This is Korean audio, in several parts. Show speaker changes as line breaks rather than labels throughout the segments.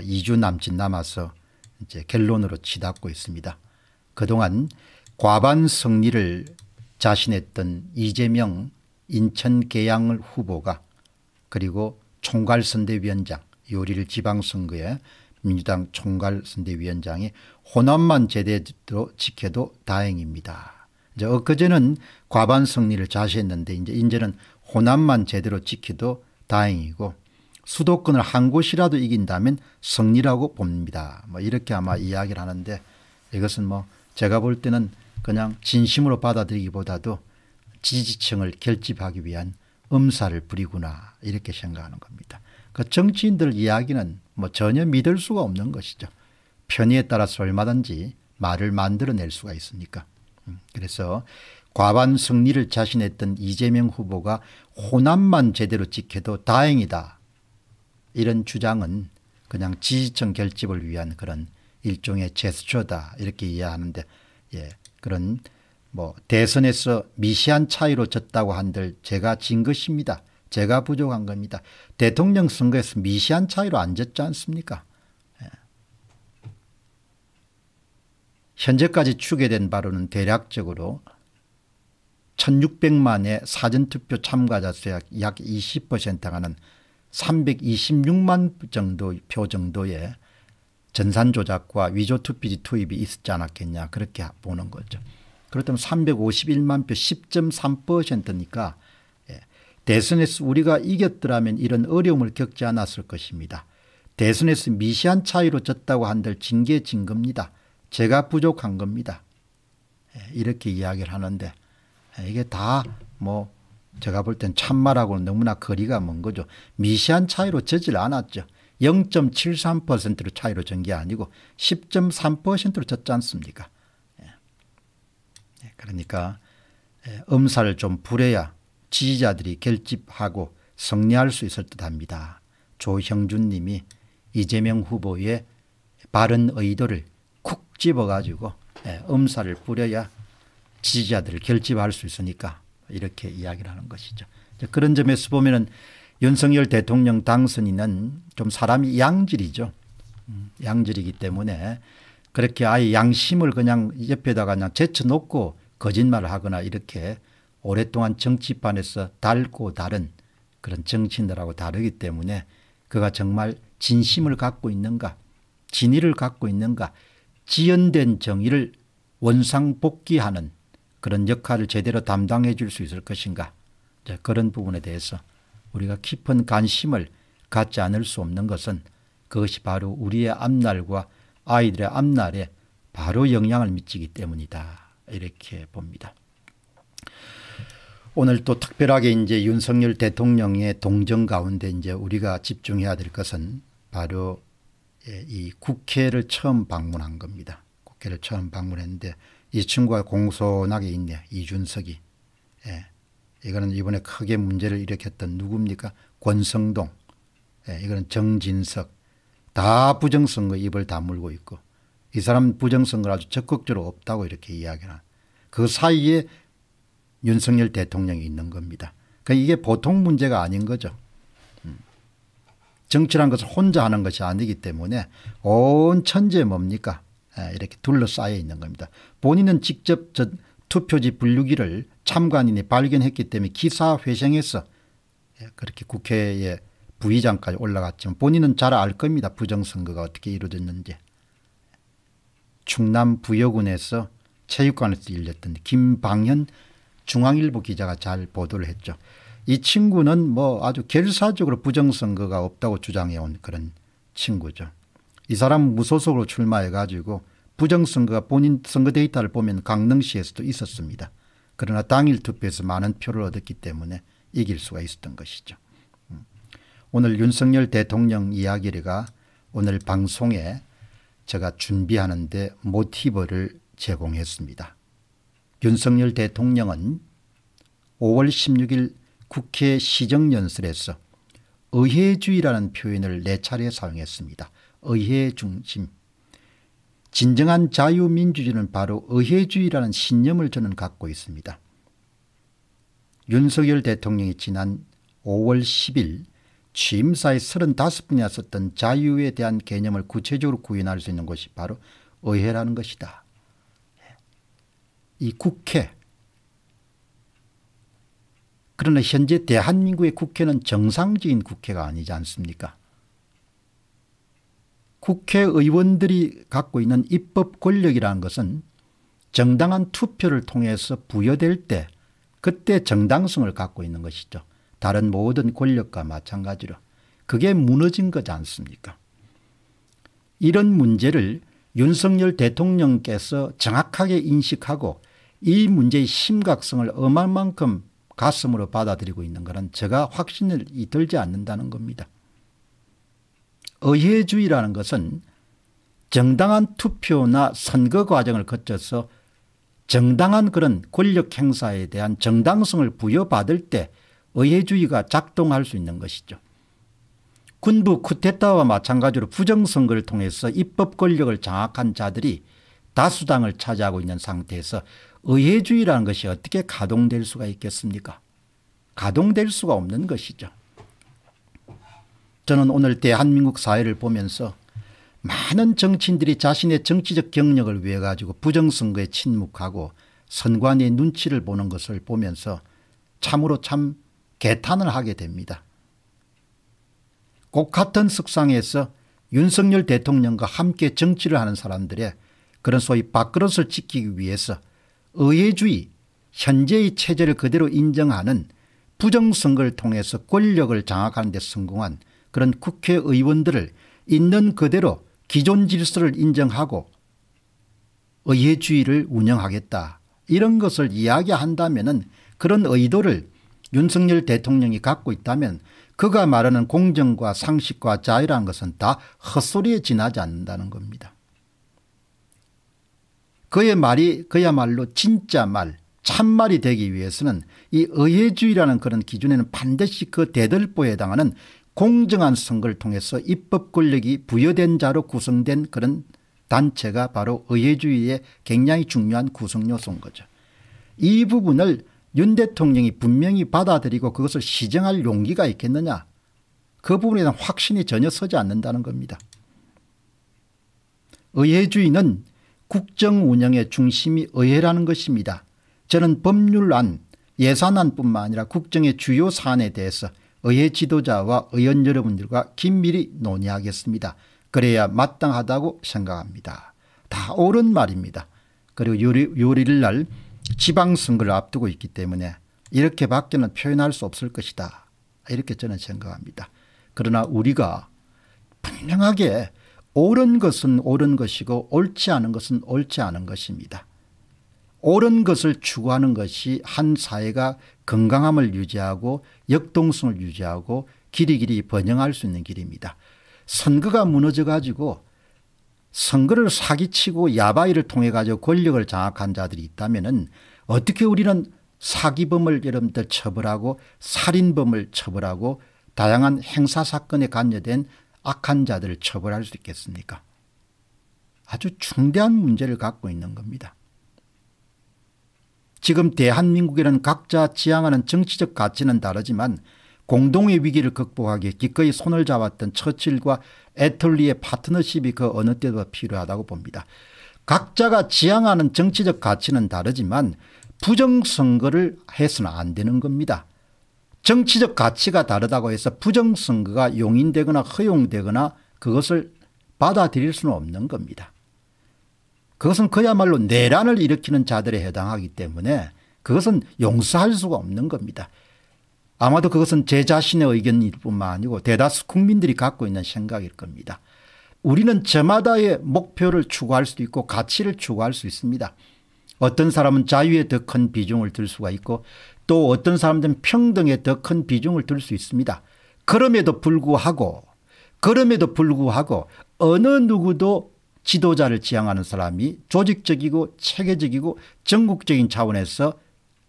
뭐 2주 남짓 남아서 이제 결론으로 치닫고 있습니다. 그동안 과반 승리를 자신했던 이재명 인천 계양을 후보가 그리고 총괄선대위원장 요리를 지방선거에 민주당 총괄선대위원장이 호남만 제대로 지켜도 다행입니다. 이제 엊그제는 과반 승리를 자시했는데 이제 이제는 호남만 제대로 지켜도 다행이고 수도권을 한 곳이라도 이긴다면 승리라고 봅니다. 뭐 이렇게 아마 이야기를 하는데 이것은 뭐 제가 볼 때는 그냥 진심으로 받아들이기보다도 지지층을 결집하기 위한 음사를 부리구나 이렇게 생각하는 겁니다. 그 정치인들 이야기는 뭐 전혀 믿을 수가 없는 것이죠. 편의에 따라서 얼마든지 말을 만들어낼 수가 있으니까. 음, 그래서 과반 승리를 자신했던 이재명 후보가 호남만 제대로 지켜도 다행이다. 이런 주장은 그냥 지지층 결집을 위한 그런 일종의 제스처다 이렇게 이해하는데 예, 그런 뭐 대선에서 미시한 차이로 졌다고 한들 제가 진 것입니다. 제가 부족한 겁니다. 대통령 선거에서 미시한 차이로 안 졌지 않습니까? 예. 현재까지 추계된 바로는 대략적으로 1600만의 사전투표 참가자 수약 약 20% 하는 326만 정도 표 정도의 전산 조작과 위조 투표지 투입이 있었지 않았겠냐 그렇게 보는 거죠. 그렇다면 351만 표 10.3%니까 예, 대선에서 우리가 이겼더라면 이런 어려움을 겪지 않았을 것입니다. 대선에서 미시한 차이로 졌다고 한들 징계 진 겁니다. 제가 부족한 겁니다. 예, 이렇게 이야기를 하는데 예, 이게 다 뭐 제가 볼 땐 참말하고는 너무나 거리가 먼 거죠. 미시한 차이로 졌질 않았죠. 0.73%로 차이로 전 게 아니고 10.3%로 졌지 않습니까? 그러니까 음사를 좀 부려야 지지자들이 결집하고 승리할 수 있을 듯합니다. 조형준 님이 이재명 후보의 바른 의도를 쿡 집어가지고 음사를 뿌려야 지지자들을 결집할 수 있으니까 이렇게 이야기를 하는 것이죠. 그런 점에서 보면 은 윤석열 대통령 당선인은 좀 사람이 양질이죠. 음, 양질이기 때문에 그렇게 아예 양심을 그냥 옆에다가 그냥 제쳐놓고 거짓말을 하거나 이렇게 오랫동안 정치판에서 달고 다른 그런 정치인들하고 다르기 때문에 그가 정말 진심을 갖고 있는가 진의를 갖고 있는가 지연된 정의를 원상복귀하는 그런 역할을 제대로 담당해 줄 수 있을 것인가 그런 부분에 대해서 우리가 깊은 관심을 갖지 않을 수 없는 것은 그것이 바로 우리의 앞날과 아이들의 앞날에 바로 영향을 미치기 때문이다. 이렇게 봅니다. 오늘 또 특별하게 이제 윤석열 대통령의 동정 가운데 이제 우리가 집중해야 될 것은 바로 예, 이 국회를 처음 방문한 겁니다. 국회를 처음 방문했는데 이 친구가 공손하게 있네. 이준석이. 예. 이거는 이번에 크게 문제를 일으켰던 누굽니까? 권성동. 예. 이거는 정진석. 다 부정선거 입을 다물고 있고 이 사람 부정선거 아주 적극적으로 없다고 이렇게 이야기하는 그 사이에 윤석열 대통령이 있는 겁니다. 그러니까 이게 보통 문제가 아닌 거죠. 음. 정치란 것을 혼자 하는 것이 아니기 때문에 온 천지에 뭡니까 예, 이렇게 둘러싸여 있는 겁니다. 본인은 직접 저 투표지 분류기를 참관인이 발견했기 때문에 기사회생해서 예, 그렇게 국회에 부의장까지 올라갔지만 본인은 잘 알 겁니다. 부정선거가 어떻게 이루어졌는지. 충남 부여군에서 체육관에서 열렸던 김방현 중앙일보 기자가 잘 보도를 했죠. 이 친구는 뭐 아주 결사적으로 부정선거가 없다고 주장해온 그런 친구죠. 이 사람 무소속으로 출마해 가지고 부정선거가 본인 선거 데이터를 보면 강릉시에서도 있었습니다. 그러나 당일 투표에서 많은 표를 얻었기 때문에 이길 수가 있었던 것이죠. 음. 오늘 윤석열 대통령 이야기가 오늘 방송에 제가 준비하는데 모티브를 제공했습니다. 윤석열 대통령은 5월 16일 국회 시정연설에서 의회주의라는 표현을 네 차례 사용했습니다. 의회 중심. 진정한 자유민주주의는 바로 의회주의라는 신념을 저는 갖고 있습니다. 윤석열 대통령이 지난 5월 10일 취임사의 35분이나 썼던 자유에 대한 개념을 구체적으로 구현할 수 있는 것이 바로 의회라는 것이다. 이 국회 그러나 현재 대한민국의 국회는 정상적인 국회가 아니지 않습니까 국회의원들이 갖고 있는 입법 권력이라는 것은 정당한 투표를 통해서 부여될 때 그때 정당성을 갖고 있는 것이죠. 다른 모든 권력과 마찬가지로. 그게 무너진 거지 않습니까 이런 문제를 윤석열 대통령께서 정확하게 인식하고 이 문제의 심각성을 어마만큼 가슴으로 받아들이고 있는 것은 제가 확신을 들지 않는다는 겁니다. 의회주의라는 것은 정당한 투표나 선거 과정을 거쳐서 정당한 그런 권력 행사에 대한 정당성을 부여받을 때 의회주의가 작동할 수 있는 것이죠. 군부 쿠데타와 마찬가지로 부정선거를 통해서 입법 권력을 장악한 자들이 다수당을 차지하고 있는 상태에서 의회주의라는 것이 어떻게 가동될 수가 있겠습니까 가동될 수가 없는 것이죠. 저는 오늘 대한민국 사회를 보면서 많은 정치인들이 자신의 정치적 경력을 위해 가지고 부정선거에 침묵하고 선관위의 눈치를 보는 것을 보면서 참으로 참 개탄을 하게 됩니다. 꼭 같은 석상에서 윤석열 대통령과 함께 정치를 하는 사람들의 그런 소위 밥그릇을 지키기 위해서 의회주의 현재의 체제를 그대로 인정하는 부정선거를 통해서 권력을 장악하는 데 성공한 그런 국회의원들을 있는 그대로 기존 질서를 인정하고 의회주의를 운영하겠다 이런 것을 이야기한다면 그런 의도를 윤석열 대통령이 갖고 있다면 그가 말하는 공정과 상식과 자유라는 것은 다 헛소리에 지나지 않는다는 겁니다. 그의 말이 그야말로 진짜 말 참말이 되기 위해서는 이 의회주의라는 그런 기준에는 반드시 그 대들보에 해당하는 공정한 선거를 통해서 입법 권력이 부여된 자로 구성된 그런 단체가 바로 의회주의의 굉장히 중요한 구성 요소인 거죠. 이 부분을 윤 대통령이 분명히 받아들이고 그것을 시정할 용기가 있겠느냐 그 부분에 대한 확신이 전혀 서지 않는다는 겁니다. 의회주의는 국정 운영의 중심이 의회라는 것입니다. 저는 법률안 예산안뿐만 아니라 국정의 주요 사안에 대해서 의회 지도자와 의원 여러분들과 긴밀히 논의하겠습니다. 그래야 마땅하다고 생각합니다. 다 옳은 말입니다. 그리고 요리, 요리를 날 지방선거를 앞두고 있기 때문에 이렇게 밖에는 표현할 수 없을 것이다. 이렇게 저는 생각합니다. 그러나 우리가 분명하게 옳은 것은 옳은 것이고 옳지 않은 것은 옳지 않은 것입니다. 옳은 것을 추구하는 것이 한 사회가 건강함을 유지하고 역동성을 유지하고 길이길이 번영할 수 있는 길입니다. 선거가 무너져 가지고 선거를 사기치고 야바이를 통해 가지고 권력을 장악한 자들이 있다면 어떻게 우리는 사기범을 여러분들 처벌하고 살인범을 처벌하고 다양한 행사사건에 관여된 악한 자들을 처벌할 수 있겠습니까 아주 중대한 문제를 갖고 있는 겁니다. 지금 대한민국에는 각자 지향하는 정치적 가치는 다르지만 공동의 위기를 극복하기에 기꺼이 손을 잡았던 처칠과 애틀리의 파트너십이 그 어느 때도 필요하다고 봅니다. 각자가 지향하는 정치적 가치는 다르지만 부정선거를 해서는 안 되는 겁니다. 정치적 가치가 다르다고 해서 부정선거가 용인되거나 허용되거나 그것을 받아들일 수는 없는 겁니다. 그것은 그야말로 내란을 일으키는 자들에 해당하기 때문에 그것은 용서할 수가 없는 겁니다. 아마도 그것은 제 자신의 의견일 뿐만 아니고 대다수 국민들이 갖고 있는 생각일 겁니다. 우리는 저마다의 목표를 추구할 수도 있고 가치를 추구할 수 있습니다. 어떤 사람은 자유에 더 큰 비중을 들 수가 있고 또 어떤 사람들은 평등에 더 큰 비중을 들 수 있습니다. 그럼에도 불구하고 그럼에도 불구하고 어느 누구도 지도자를 지향하는 사람이 조직적이고 체계적이고 전국적인 차원에서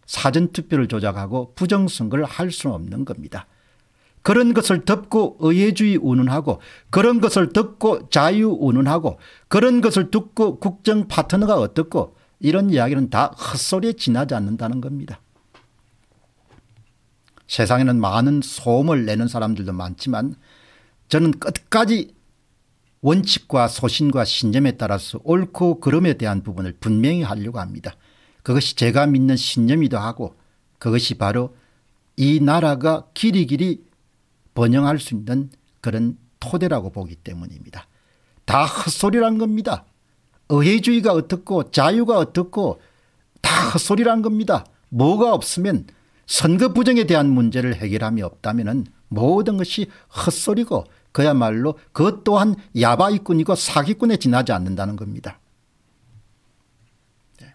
사전투표를 조작하고 부정선거를 할 수는 없는 겁니다. 그런 것을 덮고 의회주의 운운하고 그런 것을 듣고 자유 운운하고 그런 것을 듣고 국정 파트너가 어떻고 이런 이야기는 다 헛소리에 지나지 않는다는 겁니다. 세상에는 많은 소음을 내는 사람들도 많지만 저는 끝까지 원칙과 소신과 신념에 따라서 옳고 그름에 대한 부분을 분명히 하려고 합니다. 그것이 제가 믿는 신념이기도 하고 그것이 바로 이 나라가 길이길이 번영할 수 있는 그런 토대라고 보기 때문입니다. 다 헛소리란 겁니다. 의회주의가 어떻고 자유가 어떻고 다 헛소리란 겁니다. 뭐가 없으면 선거 부정에 대한 문제를 해결함이 없다면 모든 것이 헛소리고 그야말로 그것 또한 야바이꾼이고 사기꾼에 지나지 않는다는 겁니다. 네.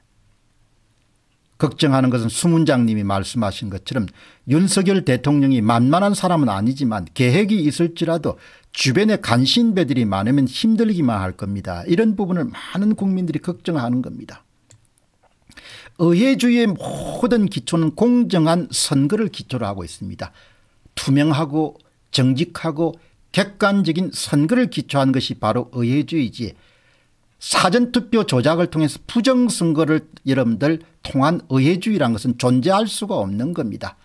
걱정하는 것은 수문장님이 말씀하신 것처럼 윤석열 대통령이 만만한 사람은 아니지만 계획이 있을지라도 주변에 간신배들이 많으면 힘들기만 할 겁니다. 이런 부분을 많은 국민들이 걱정하는 겁니다. 의회주의의 모든 기초는 공정한 선거를 기초로 하고 있습니다. 투명하고 정직하고 객관적인 선거를 기초한 것이 바로 의회주의지 사전투표 조작을 통해서 부정선거를 여러분들 통한 의회주의라는 것은 존재할 수가 없는 겁니다.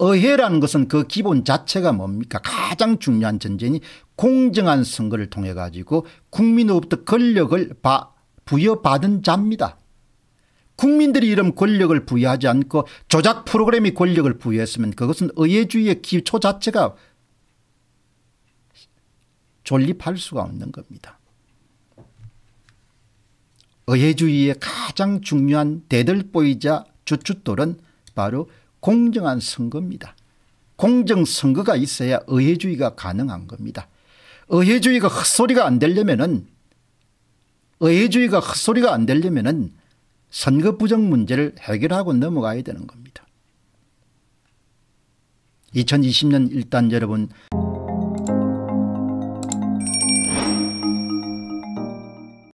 의회라는 것은 그 기본 자체가 뭡니까 가장 중요한 전제니 공정한 선거를 통해 가지고 국민으로부터 권력을 부여받은 자입니다. 국민들이 이런 권력을 부여하지 않고 조작 프로그램이 권력을 부여했으면 그것은 의회주의의 기초 자체가 존립할 수가 없는 겁니다. 의회주의의 가장 중요한 대들보이자 주춧돌은 바로 공정한 선거입니다. 공정선거가 있어야 의회주의가 가능한 겁니다. 의회주의가 헛소리가 안 되려면은 의회주의가 헛소리가 안 되려면은 선거 부정 문제를 해결하고 넘어가야 되는 겁니다. 2020년 일단 여러분